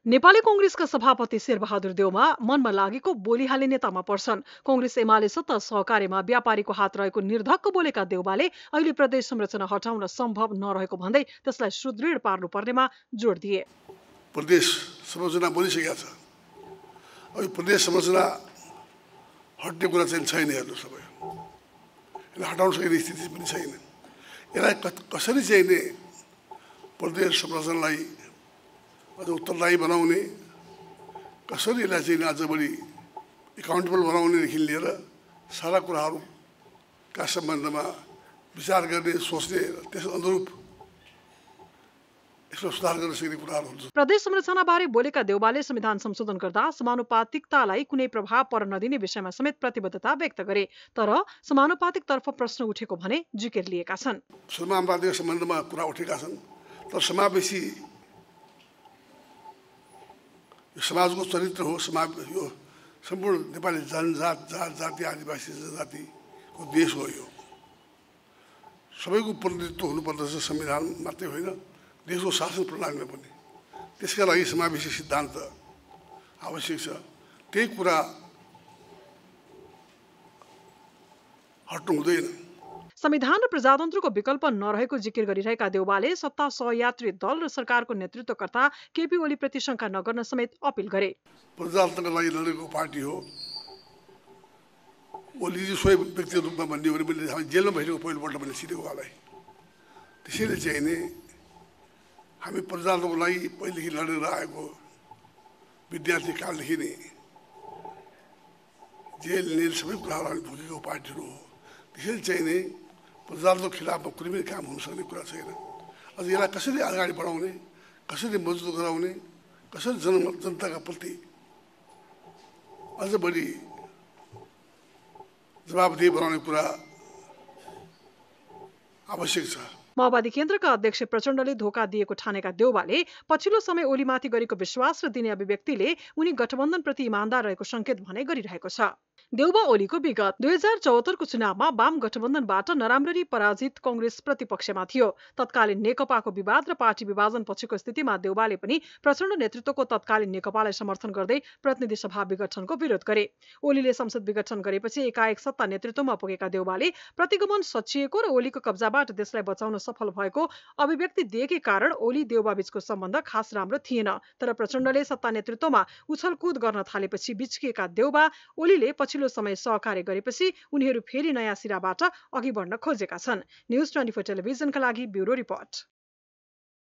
नेपाली कङ्ग्रेसका सभापति शेरबहादुर देउमा मनमा लागेको बोलिहाले नेतामा पर्छन्। कङ्ग्रेस एमाले सत्ता सहकार्यमा व्यापारीको हात रहेको निर्धक्क बोलेका देउबाले अहिले प्रदेश संरचना हटाउन सम्भव नरहेको भन्दै त्यसलाई सुदृढ पार्नुपर्नेमा जोड दिए। प्रदेश संरचना बनिसकेका छ। अब प्रदेश संरचना हट्ने कुरा चाहिँ छैन हेर्नु सबै। यसलाई हटाउन सकिने स्थिति पनि छैन। यसलाई कसरी चाहिँ प्रदेश संरचनालाई अझ उत्तरदायी बनाउने। कसरी यसलाई चाहिँ अझ बढी एकाउन्टेबल बनाउनेदेखि लिएर सारा कुराहरूका सम्बन्धमा विचार गर्ने सोच्ने त्यस अनुरूप प्रदेश संरचनाबारे बोलेका देउबाले संविधान संशोधन गर्दा समानुपातिकतालाई कुनै प्रभाव पर नदिने विषयमा समेत प्रतिबद्धता व्यक्त गरे तर समानुपातिक तर्फ प्रश्न उठेको भने जिकिर लिएका छन्। समानुपातिक सम्बन्धमा कुरा उठेका छन् तर समावेशी समाजको चरित्र हो समाज यो सम्पूर्ण नेपाली जनजात जात जाति आदिवासी जनजातिको देश हो यो। सबैको प्रतिनिधित्व हुनुपर्दछ संविधान मात्रै होइन देशको शासन प्रणालीमा पनि। त्यसका लागि समावेशी सिद्धान्त आवश्यक छ। त्यही कुरा हट्नु हुँदैन। संविधान र प्रजातन्त्रको विकल्प नरहेको जिकिर गरिरहेका देउबाले सत्ता सहयात्री दल र सरकारको नेतृत्वकर्ता केपी ओलीप्रति शङ्का नगर्न समेत अपिल गरे। प्रजातन्त्रको लागि लडेको पार्टी हो। ओलीजी स्वयं व्यक्तिगत रूपमा भनिदियो भने मैले हामी जेलमा भइरहेको पहिलोपल्ट मैले सिधेको उहाँलाई। त्यसैले चाहिँ नि हामी प्रजातन्त्रको लागि पहिलेदेखि लडेर आएको विद्यार्थी कालदेखि नै जेल नेल सबै कुराहरू हामी भोगेको पार्टीहरू हो। त्यसैले चाहिँ नै प्रजातन्त्र खिलाफमा कुनै पनि काम हुन सक्ने कुरा छैन अझ यसलाई कसरी अगाडि बढाउने कसरी मजबुत गराउने कसरी जन जनताका प्रति अझ बढी जवाबदेही बनाउने कुरा आवश्यक छ माओवादी केन्द्रका अध्यक्ष प्रचण्डले धोका दिएको ठानेका देउबाले पछिल्लो समय ओलीमाथि गरेको विश्वास र दिने अभिव्यक्तिले उनी गठबन्धनप्रति इमान्दार रहेको सङ्केत भने गरिरहेको छ। देउबा ओलीको विगत दुई हजार चौहत्तरको चुनावमा वाम गठबन्धनबाट नराम्ररी पराजित कङ्ग्रेस प्रतिपक्षमा थियो। तत्कालीन नेकपाको विवाद र पार्टी विभाजन पछिको स्थितिमा देउबाले पनि प्रचण्ड नेतृत्वको तत्कालीन नेकपालाई समर्थन गर्दै प्रतिनिधि सभा विघटनको विरोध गरे। ओलीले संसद विघटन गरेपछि एकाएक सत्ता नेतृत्वमा पुगेका देउबाले प्रतिगमन सचिएको र ओलीको कब्जाबाट देशलाई बचाउन सफल भएको अभिव्यक्ति दिएकै कारण ओली देउबा बीचको सम्बन्ध खास राम्रो थिएन। तर प्रचण्डले सत्ता नेतृत्वमा उछलकुद गर्न थालेपछि बिचकिएका देउबा ओलीले पछि पछिल्लो समय सहकार्य गरेपछि उनीहरू फेरि नयाँ सिराबाट अघि बढ्न खोजेका छन्। न्युज ट्वेन्टी फोर टेलिभिजनका लागि ब्युरो रिपोर्ट।